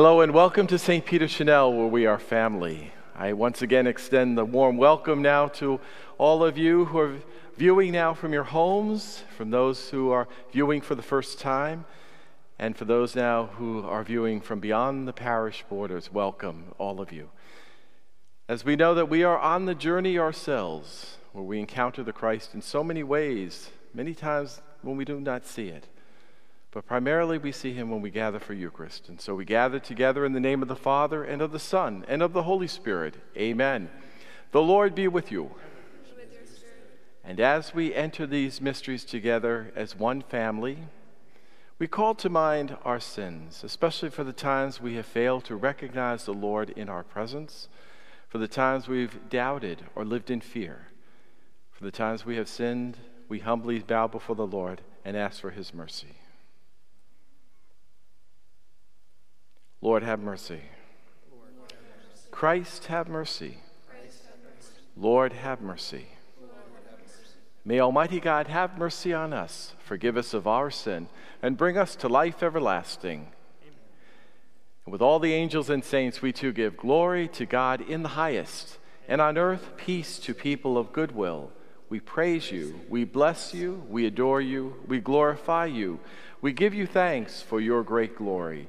and welcome to St. Peter Chanel, where we are family. I once again extend the warm welcome now to all of you who are viewing now from your homes, from those who are viewing for the first time, and for those now who are viewing from beyond the parish borders. Welcome, all of you. As we know that we are on the journey ourselves, where we encounter the Christ in so many ways, many times when we do not see it. But primarily we see him when we gather for Eucharist. And so we gather together in the name of the Father, and of the Son, and of the Holy Spirit. Amen. The Lord be with you. And as we enter these mysteries together as one family, we call to mind our sins, especially for the times we have failed to recognize the Lord in our presence, for the times we've doubted or lived in fear, for the times we have sinned, we humbly bow before the Lord and ask for his mercy. Lord, have mercy. Christ, have mercy. Lord, have mercy. May Almighty God have mercy on us, forgive us of our sin, and bring us to life everlasting. And with all the angels and saints, we too give glory to God in the highest, and on earth peace to people of good will. We praise you, we bless you, we adore you, we glorify you, we give you thanks for your great glory.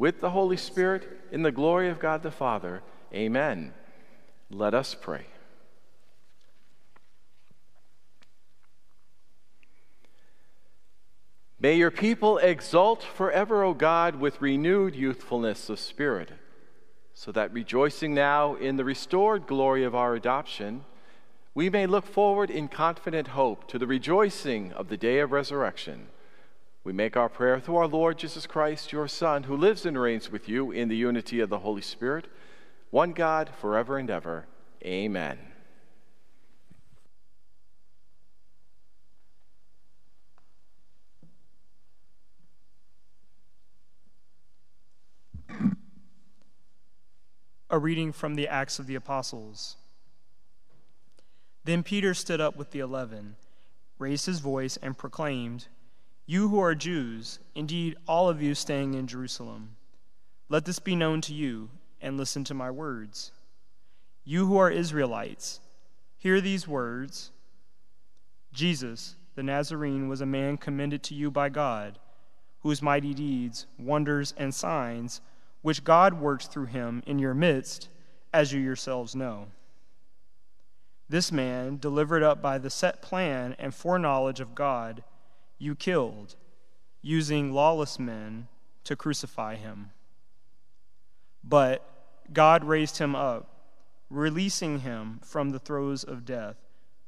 with the Holy Spirit, in the glory of God the Father. Amen. Let us pray. May your people exult forever, O God, with renewed youthfulness of spirit, so that rejoicing now in the restored glory of our adoption, we may look forward in confident hope to the rejoicing of the day of resurrection we make our prayer through our Lord Jesus Christ, your Son, who lives and reigns with you in the unity of the Holy Spirit, one God, forever and ever. Amen. A reading from the Acts of the Apostles. Then Peter stood up with the eleven, raised his voice, and proclaimed, you who are Jews, indeed all of you staying in Jerusalem, let this be known to you, and listen to my words. You who are Israelites, hear these words Jesus, the Nazarene, was a man commended to you by God, whose mighty deeds, wonders, and signs, which God worked through him in your midst, as you yourselves know. This man, delivered up by the set plan and foreknowledge of God, you killed, using lawless men to crucify him. But God raised him up, releasing him from the throes of death,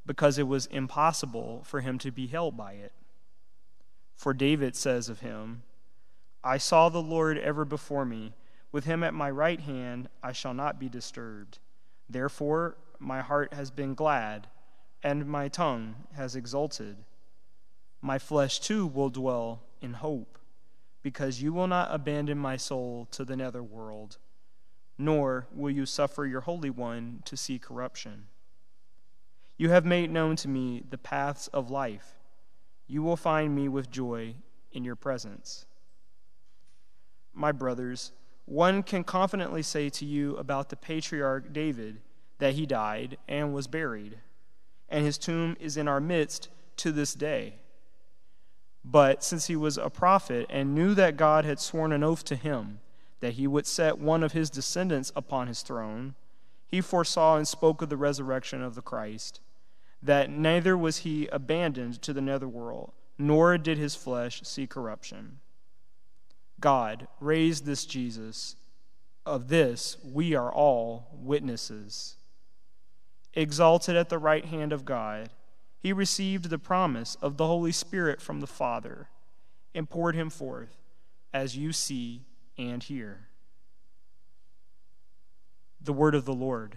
because it was impossible for him to be held by it. For David says of him, I saw the Lord ever before me. With him at my right hand, I shall not be disturbed. Therefore, my heart has been glad, and my tongue has exulted. My flesh too will dwell in hope, because you will not abandon my soul to the nether world, nor will you suffer your Holy One to see corruption. You have made known to me the paths of life. You will find me with joy in your presence. My brothers, one can confidently say to you about the patriarch David that he died and was buried, and his tomb is in our midst to this day. But since he was a prophet and knew that God had sworn an oath to him that he would set one of his descendants upon his throne, he foresaw and spoke of the resurrection of the Christ, that neither was he abandoned to the netherworld, nor did his flesh see corruption. God raised this Jesus. Of this we are all witnesses. Exalted at the right hand of God, he received the promise of the Holy Spirit from the Father and poured him forth, as you see and hear. The word of the Lord.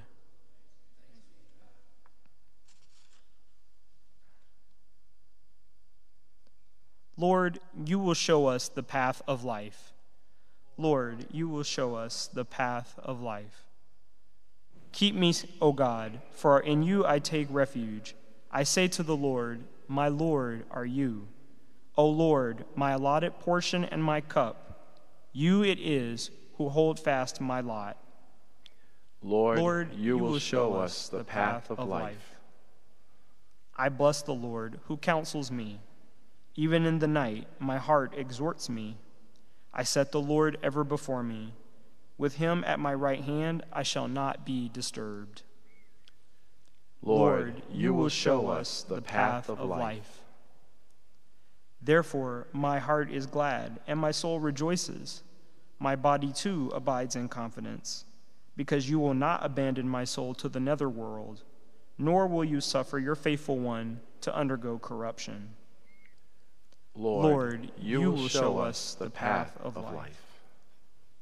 Lord, you will show us the path of life. Lord, you will show us the path of life. Keep me, O God, for in you I take refuge. I say to the Lord, My Lord are you. O Lord, my allotted portion and my cup, you it is who hold fast my lot. Lord, Lord you, you will show us the path of life. I bless the Lord who counsels me. Even in the night, my heart exhorts me. I set the Lord ever before me. With him at my right hand, I shall not be disturbed. Lord, you will show us the path of life. Therefore, my heart is glad, and my soul rejoices. My body too abides in confidence, because you will not abandon my soul to the netherworld, nor will you suffer your faithful one to undergo corruption. Lord, Lord you, you, will show us the path of life. life.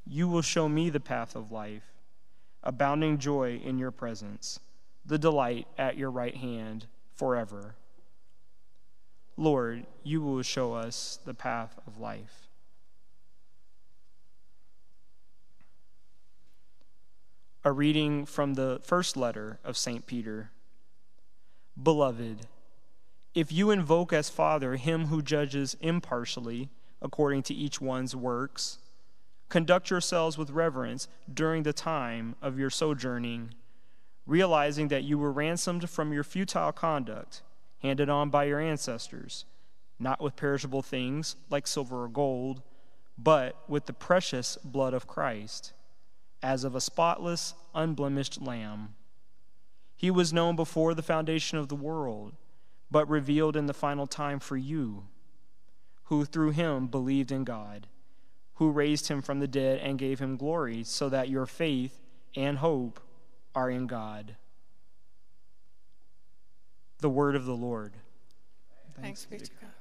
You will show me the path of life, abounding joy in your presence, the delight at your right hand forever. Lord, you will show us the path of life. A reading from the first letter of St. Peter. Beloved, if you invoke as Father him who judges impartially according to each one's works, conduct yourselves with reverence during the time of your sojourning, realizing that you were ransomed from your futile conduct handed on by your ancestors, not with perishable things like silver or gold, but with the precious blood of Christ, as of a spotless, unblemished lamb. He was known before the foundation of the world but revealed in the final time for you, who through him believed in God, who raised him from the dead and gave him glory, so that your faith and hope are in God. The word of the Lord. Thanks, Thanks be to God.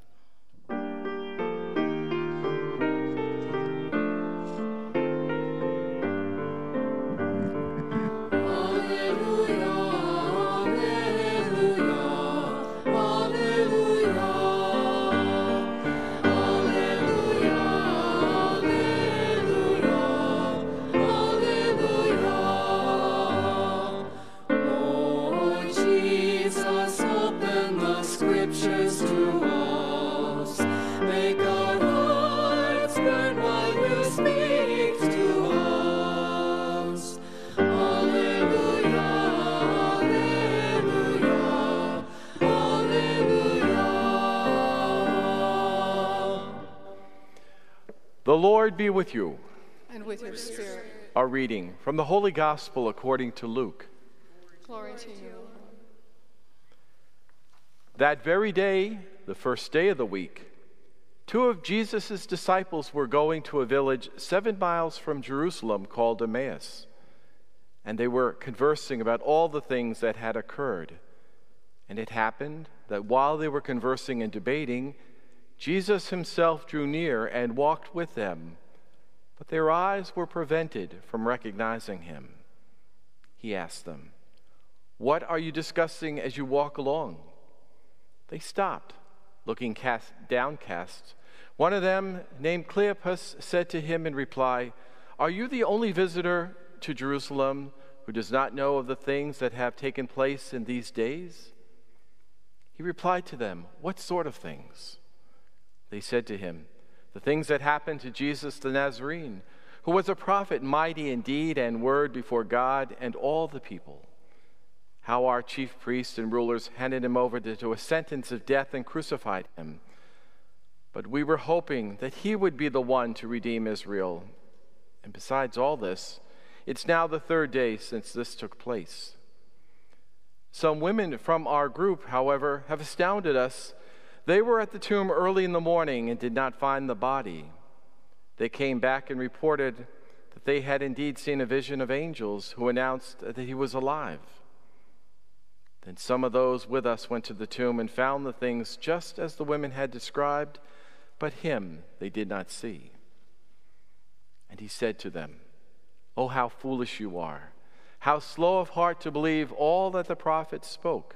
The Lord be with you. And with your spirit. Our reading from the Holy Gospel according to Luke. Glory to you. That very day, the first day of the week, two of Jesus' disciples were going to a village seven miles from Jerusalem called Emmaus, and they were conversing about all the things that had occurred. And it happened that while they were conversing and debating, Jesus himself drew near and walked with them, but their eyes were prevented from recognizing him. He asked them, What are you discussing as you walk along? They stopped, looking cast, downcast. One of them, named Cleopas, said to him in reply, Are you the only visitor to Jerusalem who does not know of the things that have taken place in these days? He replied to them, What sort of things? They said to him, The things that happened to Jesus the Nazarene, who was a prophet, mighty in deed and word before God and all the people. How our chief priests and rulers handed him over to a sentence of death and crucified him. But we were hoping that he would be the one to redeem Israel. And besides all this, it's now the third day since this took place. Some women from our group, however, have astounded us they were at the tomb early in the morning and did not find the body. They came back and reported that they had indeed seen a vision of angels who announced that he was alive. Then some of those with us went to the tomb and found the things just as the women had described, but him they did not see. And he said to them, Oh, how foolish you are! how slow of heart to believe all that the prophets spoke.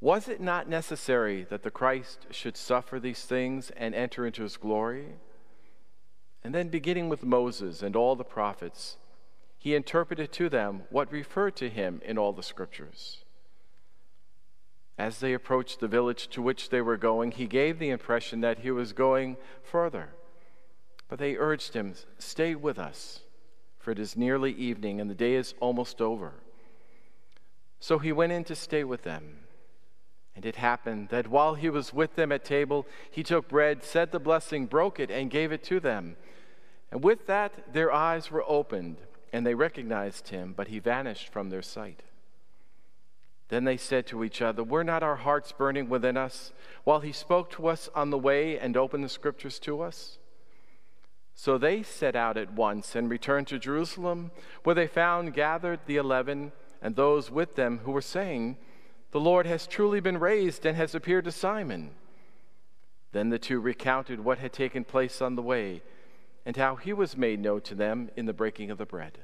Was it not necessary that the Christ should suffer these things and enter into his glory? And then, beginning with Moses and all the prophets, he interpreted to them what referred to him in all the scriptures. As they approached the village to which they were going, he gave the impression that he was going further. But they urged him, Stay with us, for it is nearly evening and the day is almost over. So he went in to stay with them. And it happened that while he was with them at table, he took bread, said the blessing, broke it, and gave it to them. And with that, their eyes were opened, and they recognized him, but he vanished from their sight. Then they said to each other, Were not our hearts burning within us while he spoke to us on the way and opened the scriptures to us? So they set out at once and returned to Jerusalem, where they found gathered the eleven and those with them who were saying, the Lord has truly been raised and has appeared to Simon. Then the two recounted what had taken place on the way and how he was made known to them in the breaking of the bread.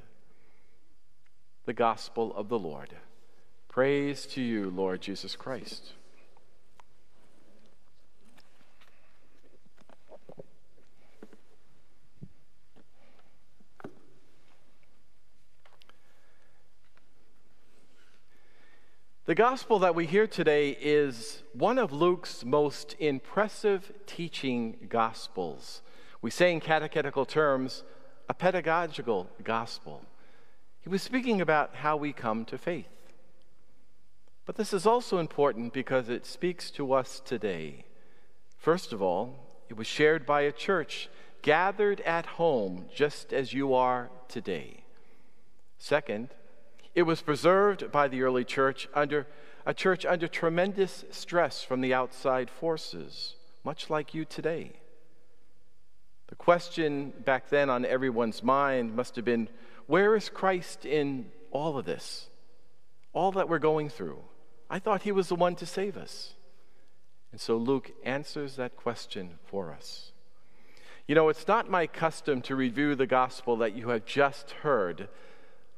The Gospel of the Lord. Praise to you, Lord Jesus Christ. The gospel that we hear today is one of Luke's most impressive teaching gospels. We say in catechetical terms, a pedagogical gospel. He was speaking about how we come to faith. But this is also important because it speaks to us today. First of all, it was shared by a church gathered at home just as you are today. Second, it was preserved by the early church under a church under tremendous stress from the outside forces, much like you today. The question back then on everyone's mind must have been where is Christ in all of this? All that we're going through. I thought he was the one to save us. And so Luke answers that question for us. You know, it's not my custom to review the gospel that you have just heard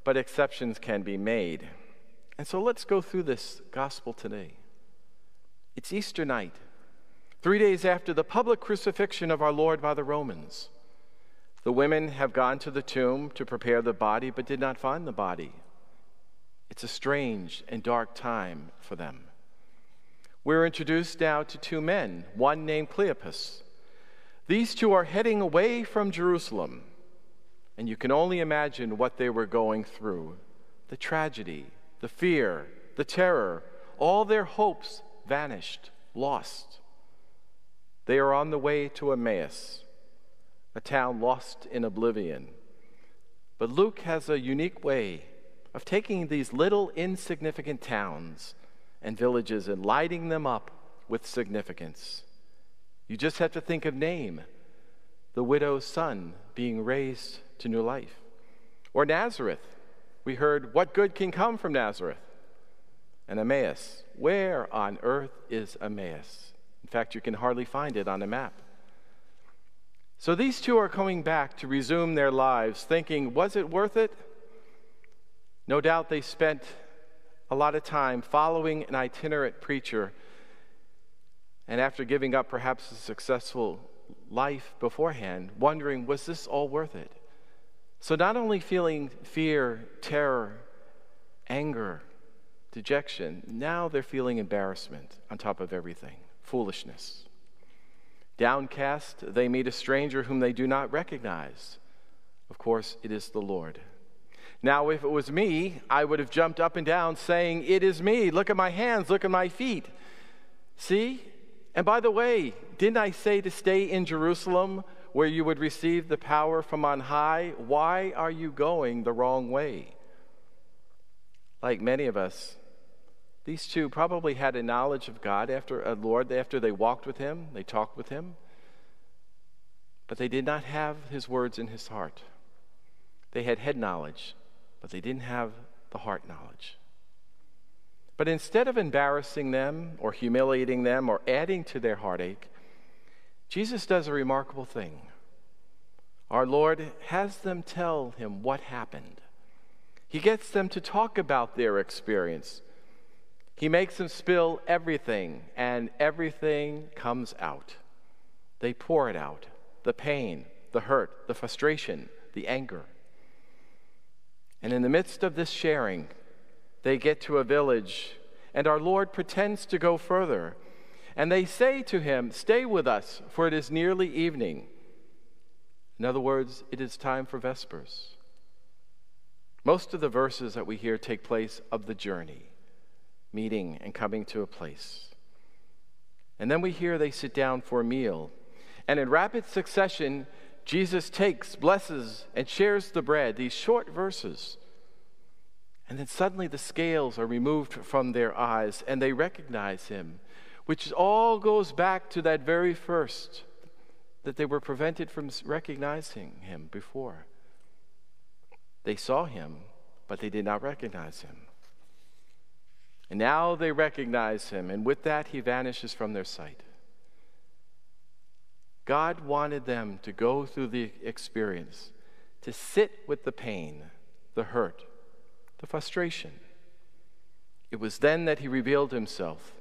but exceptions can be made. And so let's go through this gospel today. It's Easter night, three days after the public crucifixion of our Lord by the Romans. The women have gone to the tomb to prepare the body, but did not find the body. It's a strange and dark time for them. We're introduced now to two men, one named Cleopas. These two are heading away from Jerusalem and you can only imagine what they were going through the tragedy, the fear, the terror, all their hopes vanished, lost. They are on the way to Emmaus, a town lost in oblivion. But Luke has a unique way of taking these little insignificant towns and villages and lighting them up with significance. You just have to think of Nain the widow's son being raised to new life. Or Nazareth. We heard, What good can come from Nazareth? And Emmaus. Where on earth is Emmaus? In fact, you can hardly find it on a map. So these two are coming back to resume their lives, thinking, Was it worth it? No doubt they spent a lot of time following an itinerant preacher, and after giving up perhaps a successful life beforehand, wondering, Was this all worth it? So, not only feeling fear, terror, anger, dejection, now they're feeling embarrassment on top of everything, foolishness. Downcast, they meet a stranger whom they do not recognize. Of course, it is the Lord. Now, if it was me, I would have jumped up and down saying, It is me. Look at my hands, look at my feet. See? And by the way, didn't I say to stay in Jerusalem where you would receive the power from on high, why are you going the wrong way? Like many of us, these two probably had a knowledge of God after a Lord after they walked with him, they talked with him, but they did not have his words in his heart. They had head knowledge, but they didn't have the heart knowledge. But instead of embarrassing them or humiliating them or adding to their heartache, Jesus does a remarkable thing. Our Lord has them tell him what happened. He gets them to talk about their experience. He makes them spill everything, and everything comes out. They pour it out the pain, the hurt, the frustration, the anger. And in the midst of this sharing, they get to a village, and our Lord pretends to go further. And they say to him, Stay with us, for it is nearly evening. In other words, it is time for Vespers. Most of the verses that we hear take place of the journey, meeting and coming to a place. And then we hear they sit down for a meal. And in rapid succession, Jesus takes, blesses, and shares the bread, these short verses. And then suddenly the scales are removed from their eyes and they recognize him, which all goes back to that very first that they were prevented from recognizing him before. They saw him, but they did not recognize him. And now they recognize him, and with that, he vanishes from their sight. God wanted them to go through the experience, to sit with the pain, the hurt, the frustration. It was then that he revealed himself,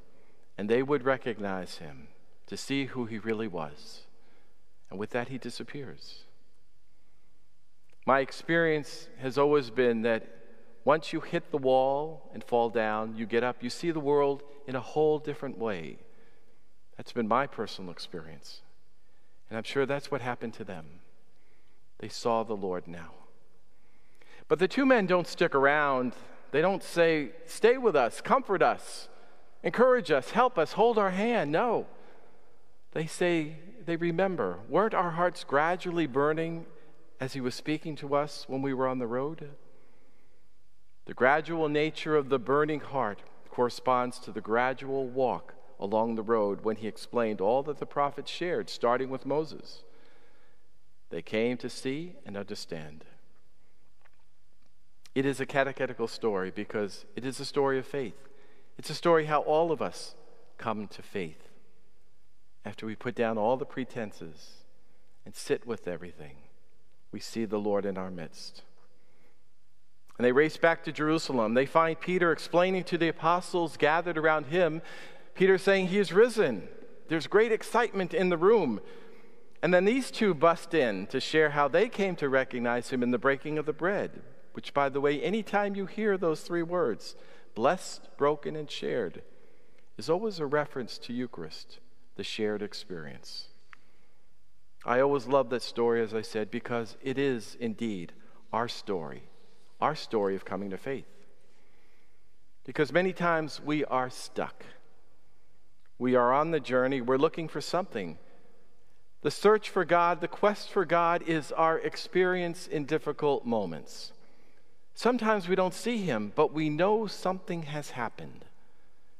and they would recognize him to see who he really was. And with that, he disappears. My experience has always been that once you hit the wall and fall down, you get up, you see the world in a whole different way. That's been my personal experience. And I'm sure that's what happened to them. They saw the Lord now. But the two men don't stick around. They don't say, Stay with us, comfort us, encourage us, help us, hold our hand. No. They say, They remember. Weren't our hearts gradually burning as he was speaking to us when we were on the road? The gradual nature of the burning heart corresponds to the gradual walk along the road when he explained all that the prophets shared, starting with Moses. They came to see and understand. It is a catechetical story because it is a story of faith. It's a story how all of us come to faith after we put down all the pretenses and sit with everything. We see the Lord in our midst. And they race back to Jerusalem. They find Peter explaining to the apostles gathered around him Peter saying, He is risen. There's great excitement in the room. And then these two bust in to share how they came to recognize him in the breaking of the bread, which, by the way, anytime you hear those three words, blessed, broken, and shared, is always a reference to Eucharist, the shared experience. I always love that story, as I said, because it is indeed our story, our story of coming to faith. Because many times we are stuck. We are on the journey, we're looking for something. The search for God, the quest for God, is our experience in difficult moments. Sometimes we don't see Him, but we know something has happened.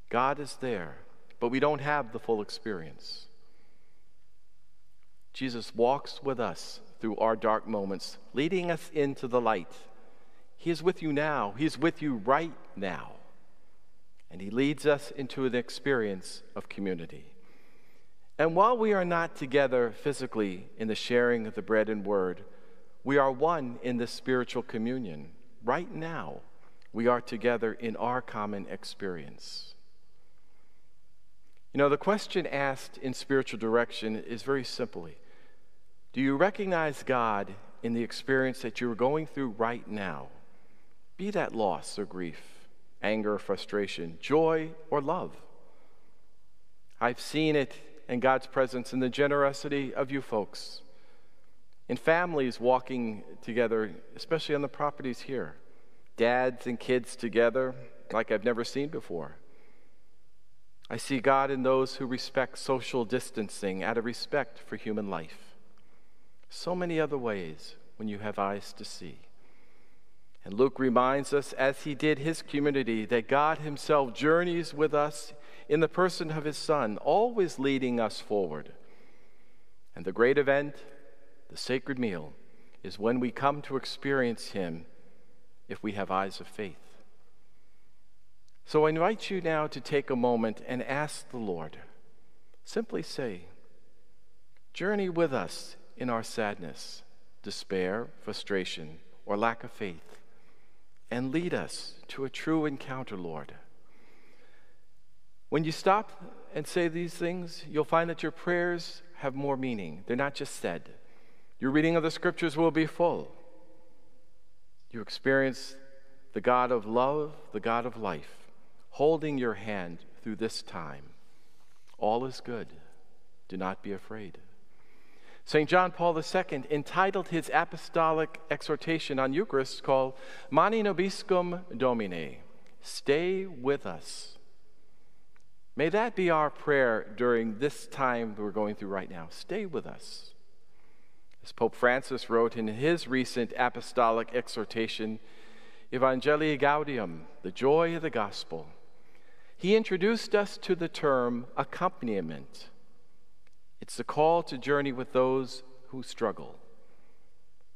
God is there, but we don't have the full experience. Jesus walks with us through our dark moments, leading us into the light. He is with you now, He is with you right now and He leads us into an experience of community. And while we are not together physically in the sharing of the bread and word, we are one in the spiritual communion. Right now, we are together in our common experience. You know, the question asked in spiritual direction is very simply Do you recognize God in the experience that you are going through right now? Be that loss or grief anger, frustration, joy, or love. I've seen it in God's presence in the generosity of you folks, in families walking together, especially on the properties here, dads and kids together like I've never seen before. I see God in those who respect social distancing out of respect for human life. So many other ways when you have eyes to see. And Luke reminds us, as he did his community, that God himself journeys with us in the person of his Son, always leading us forward. And the great event, the sacred meal, is when we come to experience him if we have eyes of faith. So I invite you now to take a moment and ask the Lord. Simply say, Journey with us in our sadness, despair, frustration, or lack of faith. and lead us to a true encounter, Lord. When you stop and say these things, you'll find that your prayers have more meaning. They're not just said. Your reading of the scriptures will be full. You experience the God of love, the God of life, holding your hand through this time. All is good. Do not be afraid. St. John Paul II entitled his apostolic exhortation on Eucharist called Mane Nobiscum Domine, Stay with us. May that be our prayer during this time we're going through right now. Stay with us. As Pope Francis wrote in his recent apostolic exhortation, Evangelii Gaudium, the joy of the gospel, he introduced us to the term accompaniment it's the call to journey with those who struggle.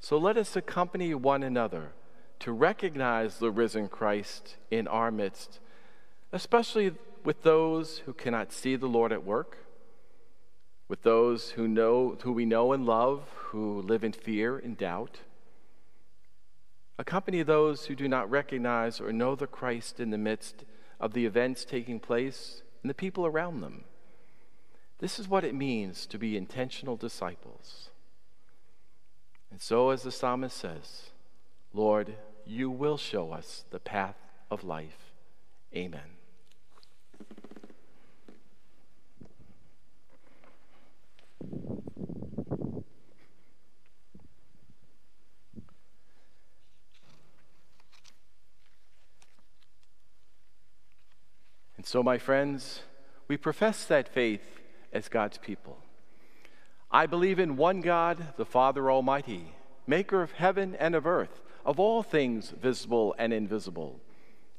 So let us accompany one another to recognize the risen Christ in our midst, especially with those who cannot see the Lord at work, with those who know who we know and love, who live in fear and doubt. Accompany those who do not recognize or know the Christ in the midst of the events taking place and the people around them. This is what it means to be intentional disciples. And so, as the psalmist says, Lord, you will show us the path of life. Amen. And so, my friends, we profess that faith as God's people. I believe in one God, the Father Almighty, maker of heaven and of earth, of all things visible and invisible.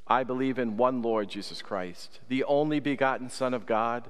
I believe in one Lord Jesus Christ, the only begotten Son of God,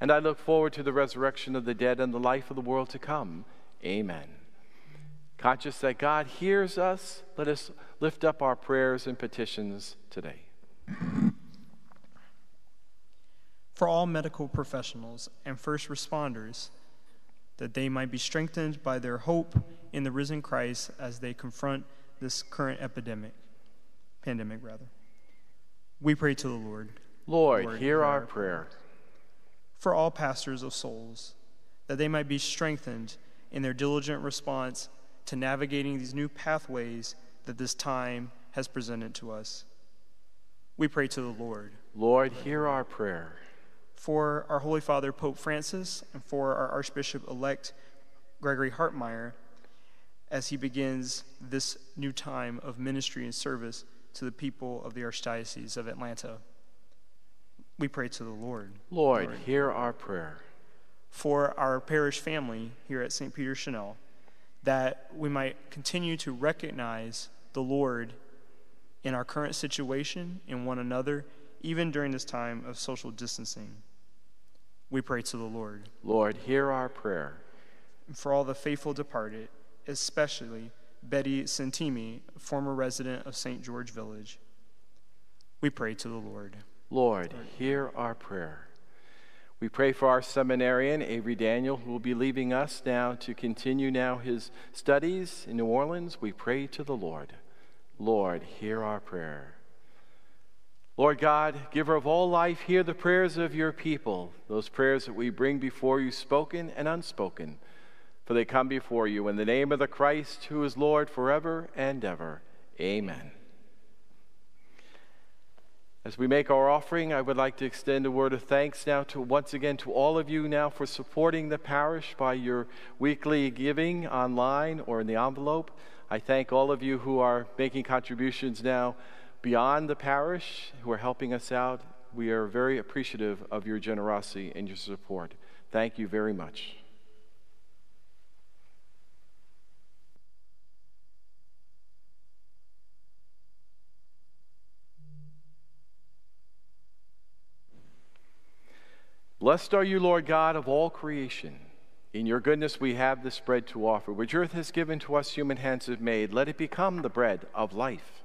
And I look forward to the resurrection of the dead and the life of the world to come. Amen. Conscious that God hears us, let us lift up our prayers and petitions today. For all medical professionals and first responders, that they might be strengthened by their hope in the risen Christ as they confront this current epidemic, pandemic rather. We pray to the Lord. Lord, Lord hear our prayer. For all pastors of souls, that they might be strengthened in their diligent response to navigating these new pathways that this time has presented to us. We pray to the Lord. Lord, hear our prayer for our Holy Father, Pope Francis, and for our Archbishop elect, Gregory Hartmayer, as he begins this new time of ministry and service to the people of the Archdiocese of Atlanta. We pray to the Lord. Lord, Lord. hear our prayer. For our parish family here at St. Peter Chanel, that we might continue to recognize the Lord in our current situation, in one another, even during this time of social distancing. We pray to the Lord. Lord, hear our prayer. For all the faithful departed, especially Betty Santimi, former resident of St. George Village, we pray to the Lord. Lord, hear our prayer. We pray for our seminarian, Avery Daniel, who will be leaving us now to continue now his studies in New Orleans. We pray to the Lord. Lord, hear our prayer. Lord God, giver of all life, hear the prayers of your people, those prayers that we bring before you, spoken and unspoken, for they come before you in the name of the Christ, who is Lord forever and ever. Amen. As we make our offering, I would like to extend a word of thanks now to once again to all of you now for supporting the parish by your weekly giving online or in the envelope. I thank all of you who are making contributions now beyond the parish, who are helping us out. We are very appreciative of your generosity and your support. Thank you very much. Blessed are you, Lord God of all creation. In your goodness we have this bread to offer, which earth has given to us, human hands have made. Let it become the bread of life.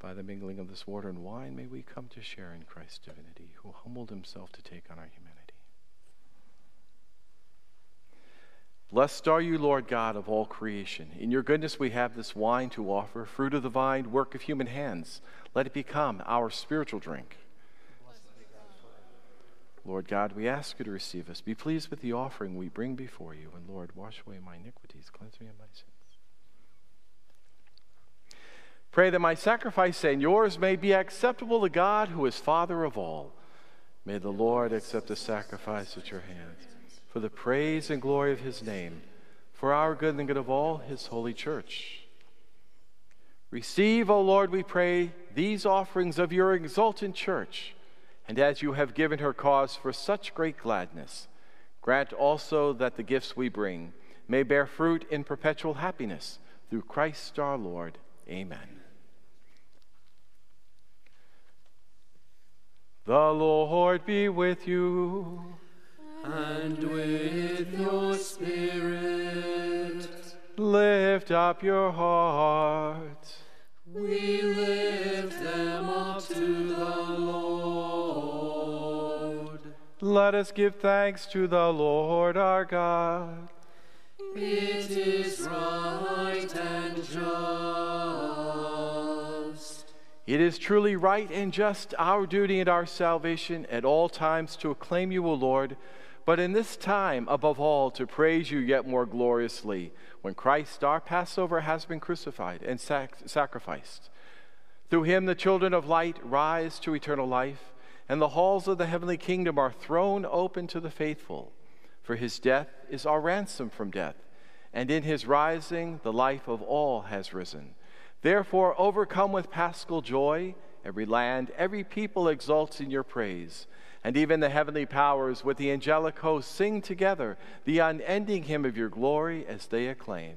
By the mingling of this water and wine, may we come to share in Christ's divinity, who humbled himself to take on our humanity. Blessed are you, Lord God of all creation. In your goodness we have this wine to offer, fruit of the vine, work of human hands. Let it become our spiritual drink. Lord God, we ask you to receive us. Be pleased with the offering we bring before you. And Lord, wash away my iniquities, cleanse me of my sins. Pray that my sacrifice and yours may be acceptable to God, who is Father of all. May the Lord accept the sacrifice at your hands for the praise and glory of his name, for our good and the good of all his holy church. Receive, O Lord, we pray, these offerings of your exultant church, and as you have given her cause for such great gladness, grant also that the gifts we bring may bear fruit in perpetual happiness through Christ our Lord. Amen. The Lord be with you and with your spirit. Lift up your hearts. We lift them up to the Lord. Let us give thanks to the Lord our God. It is right and just. It is truly right and just, our duty and our salvation at all times to acclaim you, O Lord but in this time, above all, to praise you yet more gloriously, when Christ, our Passover, has been crucified and sac- sacrificed. Through him, the children of light rise to eternal life, and the halls of the heavenly kingdom are thrown open to the faithful. For his death is our ransom from death, and in his rising, the life of all has risen. Therefore, overcome with paschal joy, every land, every people exults in your praise and even the heavenly powers with the angelic hosts sing together the unending hymn of your glory as they acclaim.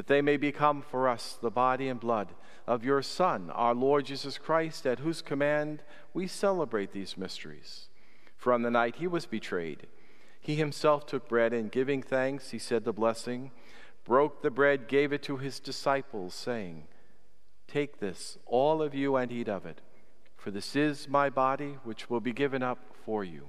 that they may become for us the body and blood of your Son, our Lord Jesus Christ, at whose command we celebrate these mysteries. For on the night he was betrayed, he himself took bread, and giving thanks, he said the blessing, broke the bread, gave it to his disciples, saying, Take this, all of you, and eat of it, for this is my body, which will be given up for you.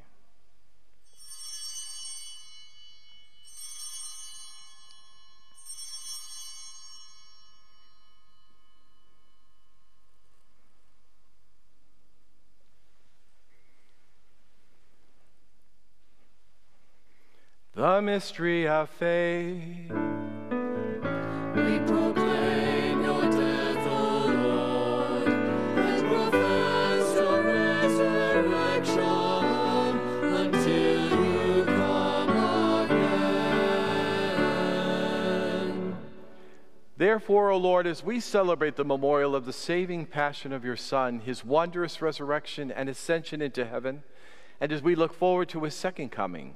The mystery of faith. We proclaim your death, O Lord, and profess your resurrection until you come again. Therefore, O Lord, as we celebrate the memorial of the saving passion of your Son, his wondrous resurrection and ascension into heaven, and as we look forward to his second coming,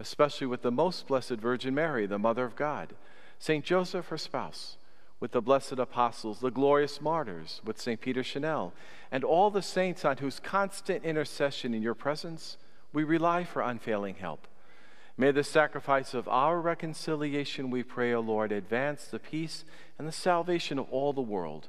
especially with the most blessed Virgin Mary, the Mother of God, St. Joseph, her spouse, with the blessed apostles, the glorious martyrs, with St. Peter Chanel, and all the saints on whose constant intercession in your presence we rely for unfailing help. May the sacrifice of our reconciliation, we pray, O Lord, advance the peace and the salvation of all the world.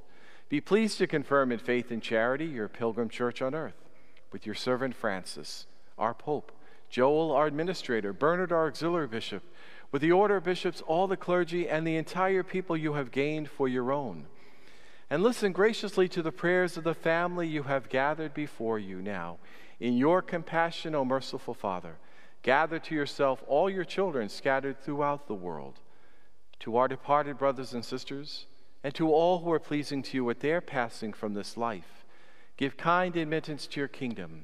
Be pleased to confirm in faith and charity your pilgrim church on earth, with your servant Francis, our Pope Joel, our administrator, Bernard, our auxiliary bishop, with the order of bishops, all the clergy, and the entire people you have gained for your own. And listen graciously to the prayers of the family you have gathered before you now. In your compassion, O merciful Father, gather to yourself all your children scattered throughout the world. To our departed brothers and sisters, and to all who are pleasing to you at their passing from this life, give kind admittance to your kingdom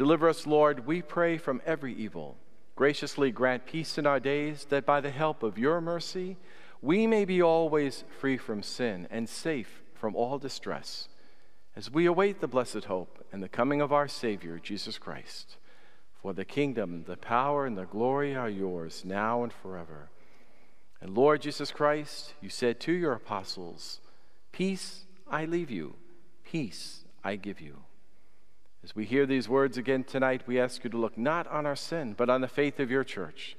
Deliver us, Lord, we pray, from every evil. Graciously grant peace in our days, that by the help of your mercy, we may be always free from sin and safe from all distress, as we await the blessed hope and the coming of our Savior, Jesus Christ. For the kingdom, the power, and the glory are yours, now and forever. And Lord Jesus Christ, you said to your apostles, Peace I leave you, peace I give you. As we hear these words again tonight, we ask you to look not on our sin, but on the faith of your church,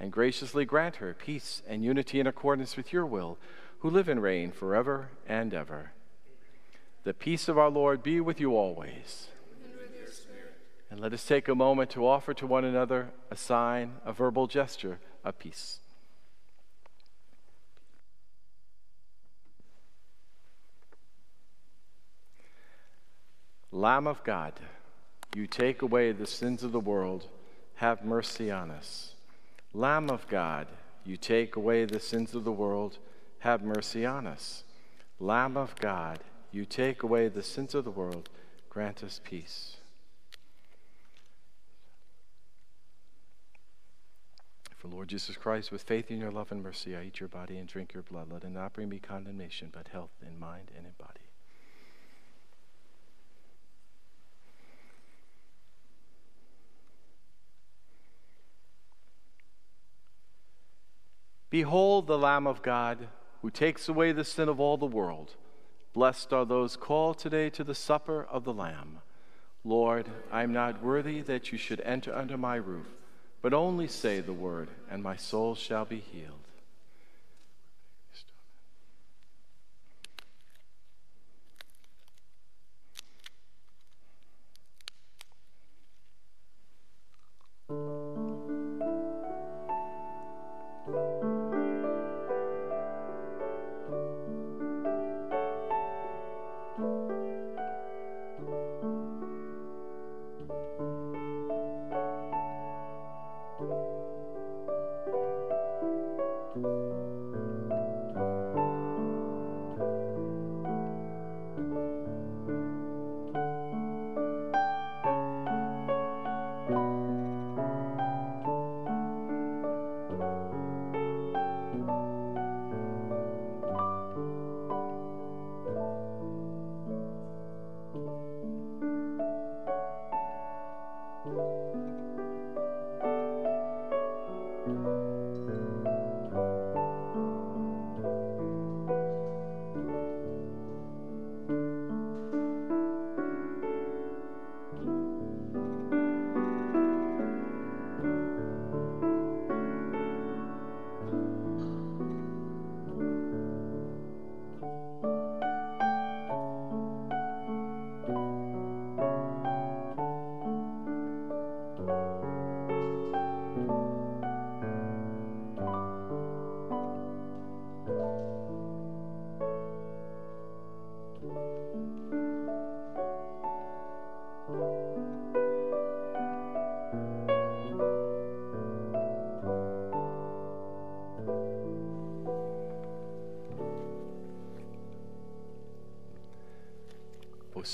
and graciously grant her peace and unity in accordance with your will, who live and reign forever and ever. The peace of our Lord be with you always. And let us take a moment to offer to one another a sign, a verbal gesture of peace. Lamb of God, you take away the sins of the world, have mercy on us. Lamb of God, you take away the sins of the world, have mercy on us. Lamb of God, you take away the sins of the world, grant us peace. For Lord Jesus Christ, with faith in your love and mercy, I eat your body and drink your blood. Let it not bring me condemnation, but health in mind and in body. Behold the Lamb of God who takes away the sin of all the world. Blessed are those called today to the supper of the Lamb. Lord, I am not worthy that you should enter under my roof, but only say the word, and my soul shall be healed.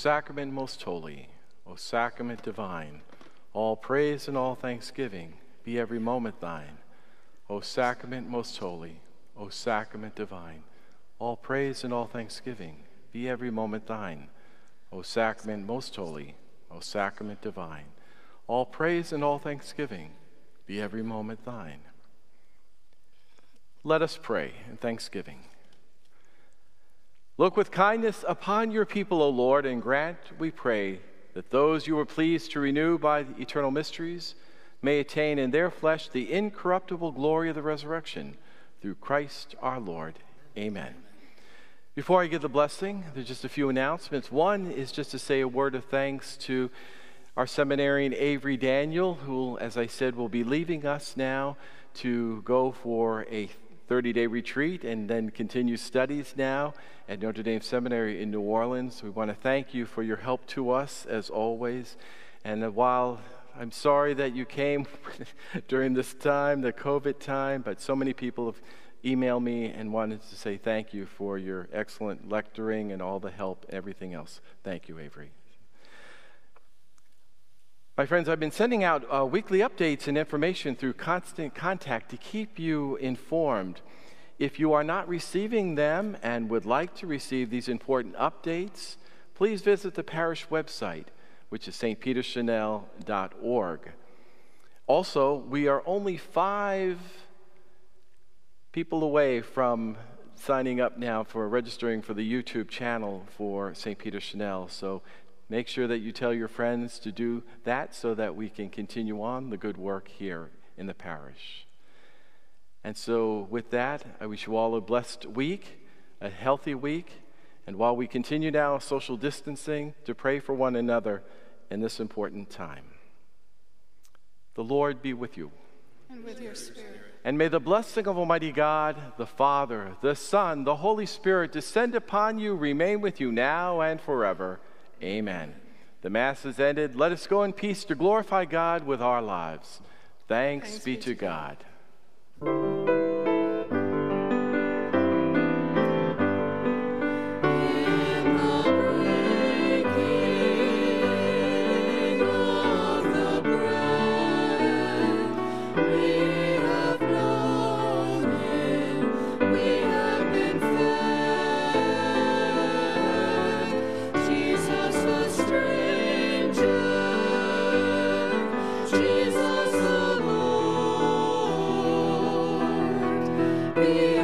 Sacrament most holy, O sacrament divine, all praise and all thanksgiving be every moment thine. O sacrament most holy, O sacrament divine, all praise and all thanksgiving be every moment thine. O sacrament most holy, Sacrament divine, all praise and all thanksgiving be every moment thine. Let us pray in thanksgiving. Look with kindness upon your people, O Lord, and grant, we pray, that those you were pleased to renew by the eternal mysteries may attain in their flesh the incorruptible glory of the resurrection through Christ our Lord. Amen. Before I give the blessing, there's just a few announcements. One is just to say a word of thanks to our seminarian Avery Daniel, who, as I said, will be leaving us now to go for a 30 day retreat and then continue studies now at Notre Dame Seminary in New Orleans. We want to thank you for your help to us as always. And while I'm sorry that you came during this time, the COVID time, but so many people have emailed me and wanted to say thank you for your excellent lecturing and all the help, everything else. Thank you, Avery. My friends, I've been sending out uh, weekly updates and information through constant contact to keep you informed. If you are not receiving them and would like to receive these important updates, please visit the parish website, which is stpeterchanel.org. Also, we are only five people away from signing up now for registering for the YouTube channel for St. Peter Chanel. So make sure that you tell your friends to do that so that we can continue on the good work here in the parish. And so, with that, I wish you all a blessed week, a healthy week, and while we continue now social distancing, to pray for one another in this important time. The Lord be with you. And with your spirit. And may the blessing of Almighty God, the Father, the Son, the Holy Spirit descend upon you, remain with you now and forever. Amen. The Mass is ended. Let us go in peace to glorify God with our lives. Thanks, Thanks be, be to God. God. be.